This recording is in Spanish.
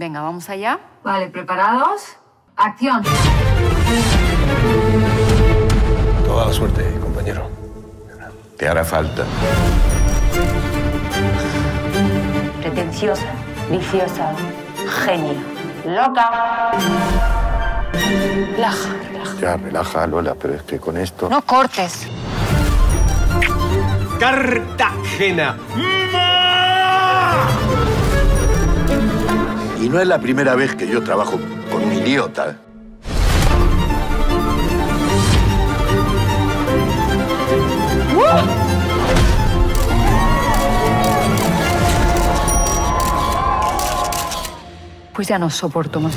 Venga, vamos allá. Vale, ¿preparados? ¡Acción! Toda la suerte, compañero. Te hará falta. Pretenciosa, viciosa, genia, loca. Relaja, relaja. Ya, relaja, Lola, pero es que con esto... No cortes. Cartagena. Y no es la primera vez que yo trabajo con mi idiota. Pues ya no soporto más.